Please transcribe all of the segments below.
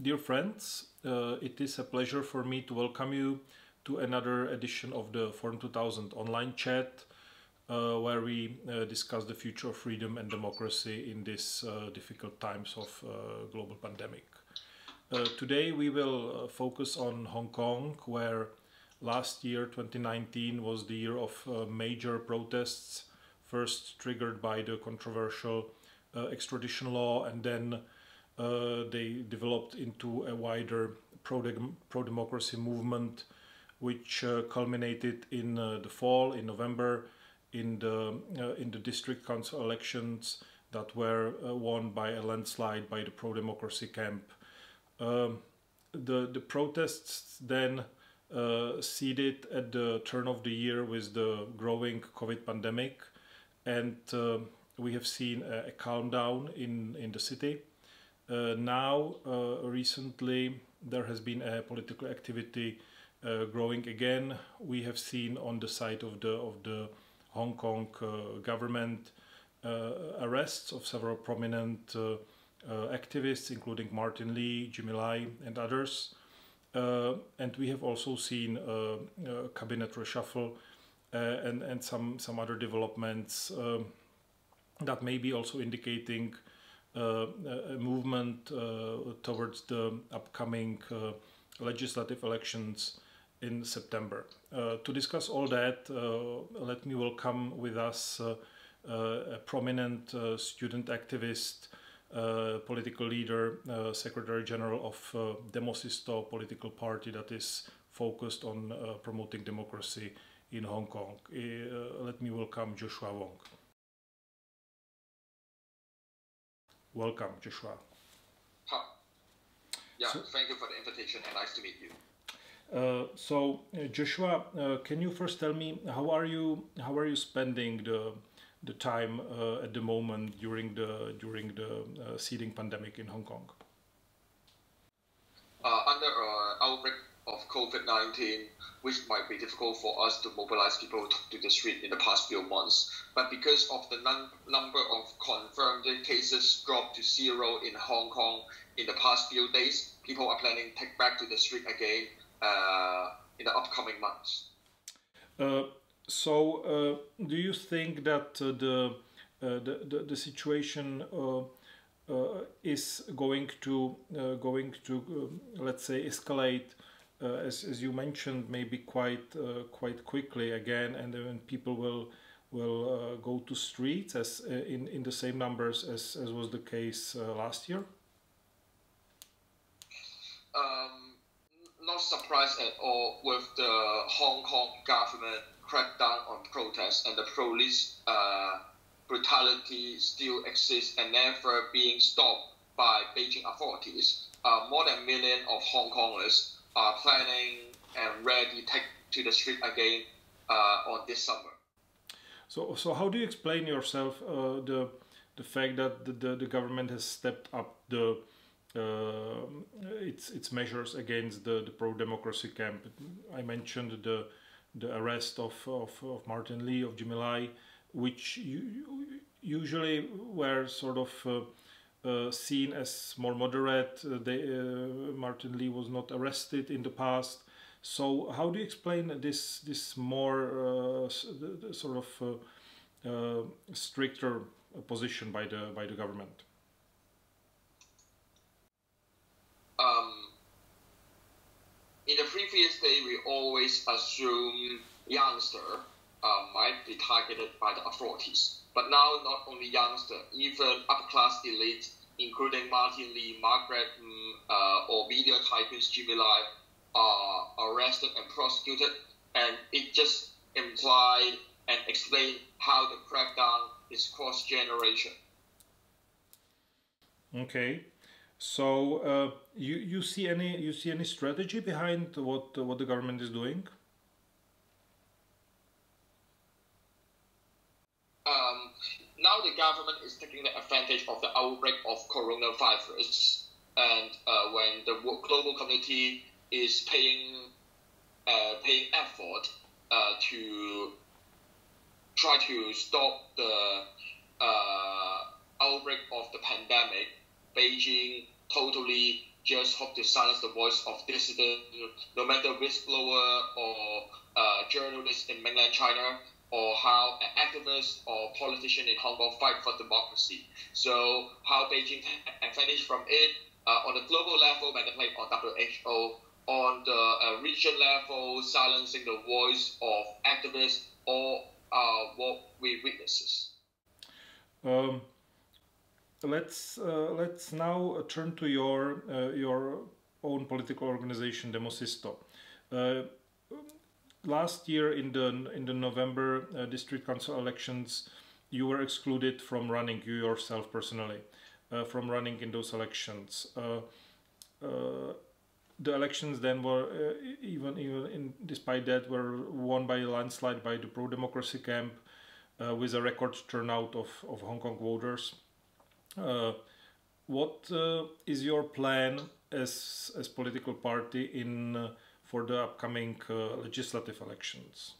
dear friends, uh, it is a pleasure for me to welcome you to another edition of the Forum 2000 online chat, uh, where we uh, discuss the future of freedom and democracy in these uh, difficult times of uh, global pandemic. Uh, today we will focus on Hong Kong, where last year, 2019, was the year of major protests, first triggered by the controversial extradition law and then they developed into a wider pro-democracy movement which uh, culminated in uh, the fall in November in the uh, in the district council elections that were uh, won by a landslide by the pro-democracy camp. Um, the the protests then uh, seeded at the turn of the year with the growing COVID pandemic, and we have seen a, a calm down in in the city. Uh, now, uh, recently, there has been a political activity uh, growing again. We have seen on the side of the of the Hong Kong government arrests of several prominent activists, including Martin Lee, Jimmy Lai, and others. Uh, and we have also seen uh, cabinet reshuffle and and some some other developments um, that may be also indicating a movement uh, towards the upcoming uh, legislative elections in September. to discuss all that, let me welcome with us a prominent student activist, uh, political leader, uh, Secretary General of uh, Demosisto political party that is focused on promoting democracy in Hong Kong. let me welcome Joshua Wong. Welcome, Joshua. Hi. Yeah, so, thank you for the invitation and nice to meet you. Uh, so, uh, Joshua, uh, can you first tell me how are you how are you spending the the time uh, at the moment during the during the uh, seeding pandemic in Hong Kong? Uh, under outbreak of COVID nineteen, which might be difficult for us to mobilize people to the street in the past few months. But because of the num- number of confirmed cases dropped to zero in Hong Kong in the past few days, people are planning to take back to the street again uh, in the upcoming months. Uh, so, uh, do you think that uh, the, uh, the, the, the situation uh, is going to going to um, let's say escalate uh, as, as you mentioned, maybe quite uh, quite quickly again, and then people will will uh, go to streets as in in the same numbers as as was the case last year. Um, not surprised at all with the Hong Kong government crackdown on protests and the police uh, brutality still exists and never being stopped by Beijing authorities. Uh, more than a million of Hong Kongers are planning and ready to take to the street again uh, on this summer. So, so how do you explain yourself uh, the the fact that the, the, the, government has stepped up the uh, its its measures against the, the pro democracy camp? I mentioned the the arrest of, of, of Martin Lee of Jimmy Lai, which usually were sort of uh, uh, seen as more moderate. Uh, they, uh, Martin Lee was not arrested in the past. So how do you explain this this more sort of stricter position by the by the government? Um, in the previous day, we always assume youngster uh, might be targeted by the authorities. But now, not only youngsters, even upper class elite, including Martin Lee, Margaret um, uh, or media typist Jimmy Lai, are arrested and prosecuted. And it just implied and explained how the crackdown is cross generation. Okay. So uh, you you see any you see any strategy behind what what the government is doing? Now the government is taking the advantage of the outbreak of coronavirus, and uh, when the global community is paying uh, paying effort uh, to try to stop the uh, outbreak of the pandemic, Beijing totally just hope to silence the voice of dissident, no matter whistleblower or uh, journalist in mainland China, or how an activist or politician in Hong Kong fight for democracy. So how Beijing advantage from it uh, on the global level, manipulate on WHO, on the uh, region level, silencing the voice of activists or uh, what we witnesses. Um, let's uh, let's now turn to your uh, your own political organization, Demosisto. Uh, last year in the in the November uh, district council elections, you were excluded from running you yourself personally uh, from running in those elections. Uh, the elections then were even even in, despite that were won by a landslide by the pro democracy camp with a record turnout of, of Hong Kong voters. Uh, what uh, is your plan as as political party in uh, for the upcoming legislative elections?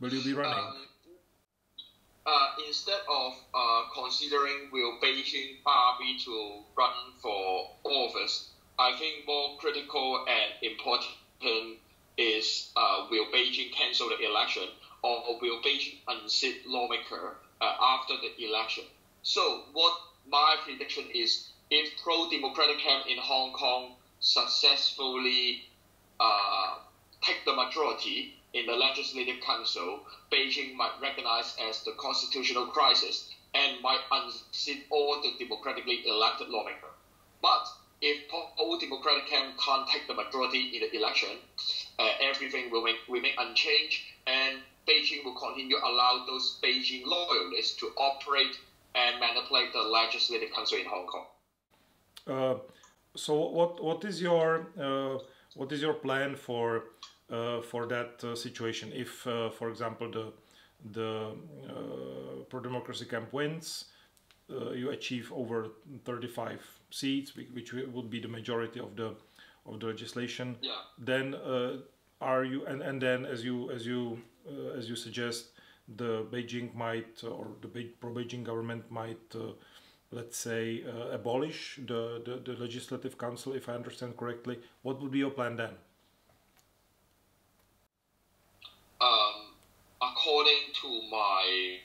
Will you be running? Um, uh, instead of uh, considering will Beijing Party to run for office, I think more critical and important is uh, will Beijing cancel the election or will Beijing unseat lawmaker after the election? So what my prediction is, if pro-democratic camp in Hong Kong successfully uh, take the majority in the Legislative Council, Beijing might recognize as the constitutional crisis and might unseat all the democratically elected lawmakers. But if all democratic camp can't take the majority in the election, uh, everything will remain unchanged, and Beijing will continue allow those Beijing loyalists to operate and manipulate the legislative council in Hong Kong. Uh, so what what is your uh, what is your plan for uh, for that uh, situation? If, uh, for example, the the uh, pro democracy camp wins, you achieve over 35 seats, which would be the majority of the of the legislation. Yeah. Then are you and, and then as you as you as you suggest the Beijing might or the pro-Beijing government might, uh, let's say, uh, abolish the, the, the, legislative council, if I understand correctly. What would be your plan then? Um, according to my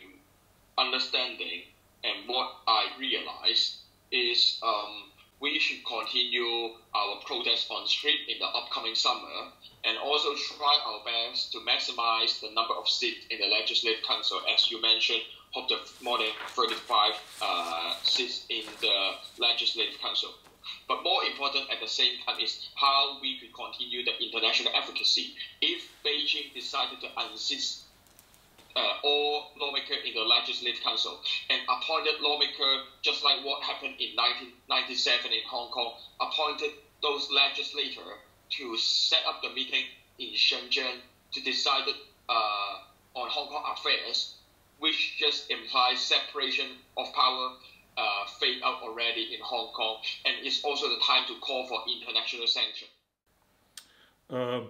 understanding and what I realize is um, we should continue our protest on street in the upcoming summer and also try our best to maximize the number of seats in the Legislative Council. As you mentioned, hope to more than 35 uh, seats in the Legislative Council. But more important at the same time is how we could continue the international advocacy. If Beijing decided to unseat uh, all lawmakers in the Legislative Council and appointed lawmaker, just like what happened in 1997 in Hong Kong, appointed those legislators to set up the meeting in Shenzhen to decide uh, on Hong Kong affairs, which just implies separation of power uh, fade out already in Hong Kong, and it's also the time to call for international sanction. Uh,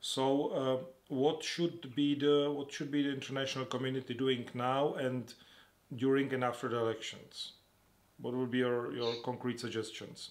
so, uh, what should be the what should be the international community doing now and during and after the elections? What would be your, your concrete suggestions?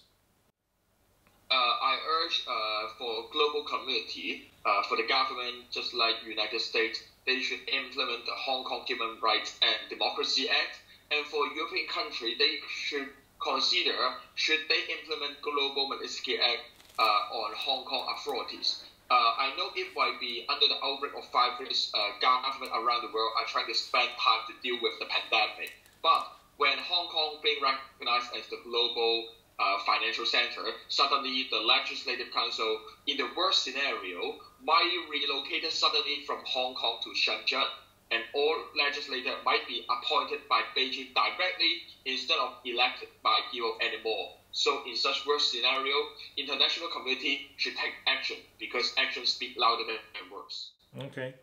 Uh, I urge uh, for global community, uh, for the government, just like United States, they should implement the Hong Kong Human Rights and Democracy Act. And for European country, they should consider should they implement Global Magnitsky Act uh, on Hong Kong authorities. Uh, I know it might be under the outbreak of virus, uh, government around the world are trying to spend time to deal with the pandemic. But when Hong Kong being recognized as the global uh, financial center, suddenly the legislative council, in the worst scenario, might relocate suddenly from Hong Kong to Shenzhen, and all legislators might be appointed by Beijing directly instead of elected by people anymore. So in such worst scenario, international community should take action because actions speak louder than words. Okay.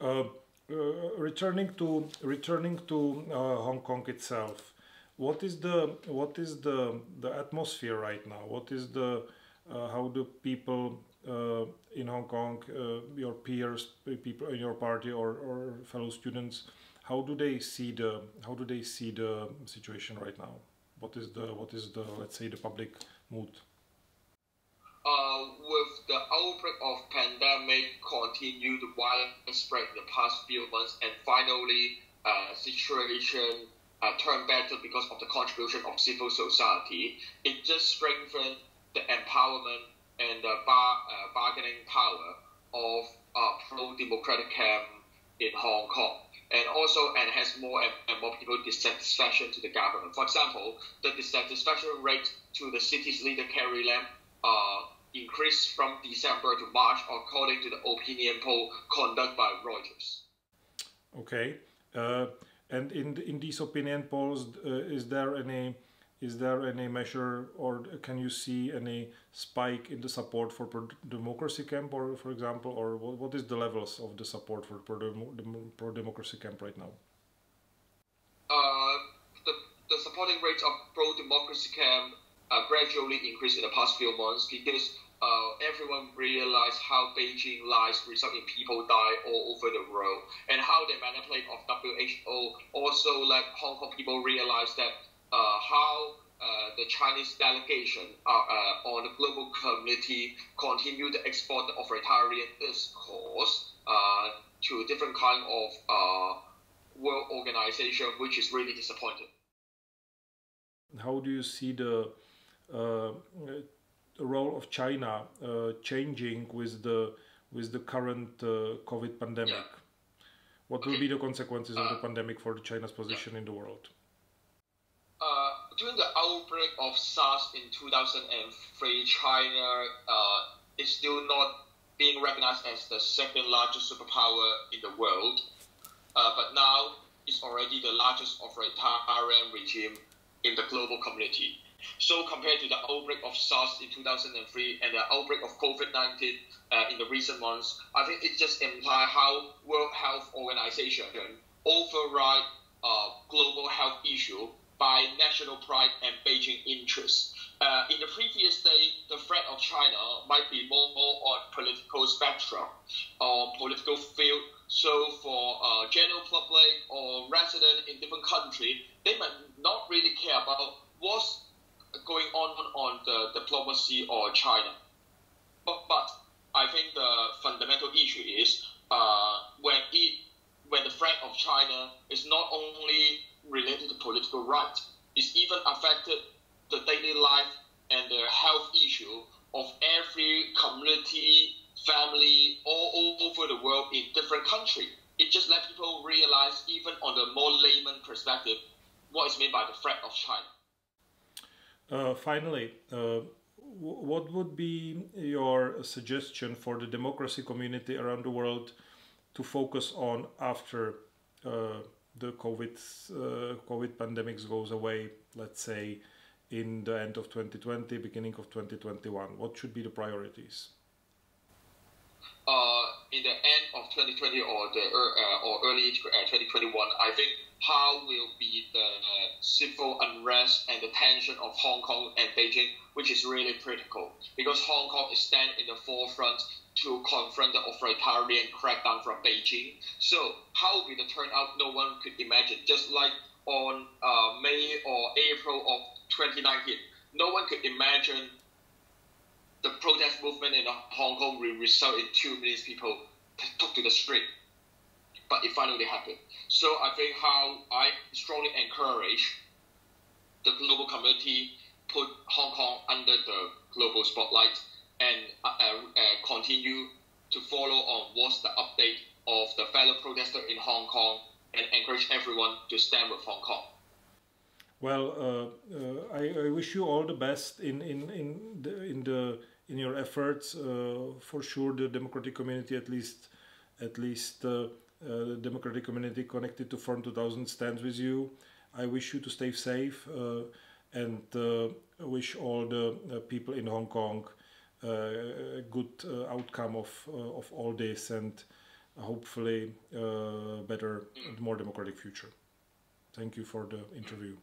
Uh, uh, returning to returning to uh, Hong Kong itself, what is the what is the the atmosphere right now? What is the uh, how do people uh, in Hong Kong, uh, your peers, people in your party or, or fellow students, how do they see the how do they see the situation right now? What is the what is the let's say the public mood? Uh, with the outbreak of pandemic continued widespread in the past few months, and finally, uh, situation uh, turned better because of the contribution of civil society. It just strengthened the empowerment and the bar, uh, bargaining power of uh, pro-democratic camp in Hong Kong and also enhance more and, and, more people dissatisfaction to the government. For example, the dissatisfaction rate to the city's leader Carrie Lam uh, increased from December to March, according to the opinion poll conducted by Reuters. Okay, uh, and in in these opinion polls, uh, is there any is there any measure or can you see any spike in the support for pro-democracy camp or for example or what, what is the levels of the support for pro-democracy camp right now? Uh, the, the supporting rate of pro-democracy camp uh, gradually increased in the past few months because uh, everyone realized how Beijing lies resulting people die all over the world and how the manipulate of WHO also let Hong Kong people realize that uh, how uh, the Chinese delegation uh, on the global community continue to export the authoritarian discourse to different kind of world organization, which is really disappointing. How do you see the uh, role of China uh, changing with the with the current uh, COVID pandemic? Yeah. What okay. will be the consequences of the pandemic for the China's position yeah. in the world? during the outbreak of SARS in 2003, China uh, is still not being recognized as the second largest superpower in the world, uh, but now it's already the largest authoritarian regime in the global community. So compared to the outbreak of SARS in 2003 and the outbreak of COVID-19 uh, in the recent months, I think it just implies how World Health Organization override uh, global health issue by national pride and Beijing interests. Uh, in the previous day, the threat of China might be more, more on political spectrum or political field. So for uh, general public or resident in different country, they might not really care about what's going on on the diplomacy or China. But, but I think the fundamental issue is uh, when it when the threat of China is not only related to political rights. It's even affected the daily life and the health issue of every community, family, all over the world in different countries. It just let people realize, even on the more layman perspective, what is meant by the threat of China. Uh, finally, uh, what would be your suggestion for the democracy community around the world to focus on after uh, the COVID uh, COVID pandemics goes away, let's say in the end of 2020, beginning of 2021? What should be the priorities? Uh, in the end of 2020 or the uh, or early 2021, uh, I think how will be the civil unrest and the tension of Hong Kong and Beijing, which is really critical because Hong Kong is stand in the forefront to confront the authoritarian crackdown from Beijing. So how will the turnout? No one could imagine. Just like on uh, May or April of 2019, no one could imagine the protest movement in Hong Kong will result in two million people took to the street. But it finally happened. So I think how I strongly encourage the global community put Hong Kong under the global spotlight and uh, uh, continue to follow on what's the update of the fellow protester in Hong Kong and encourage everyone to stand with Hong Kong. Well, uh, uh, I, I, wish you all the best in in in the, in the in your efforts. Uh, for sure, the democratic community, at least, at least uh, the democratic community connected to Forum 2000 stands with you. I wish you to stay safe and wish all the people in Hong Kong a good uh, outcome of uh, of all this and hopefully uh, better, more democratic future. Thank you for the interview.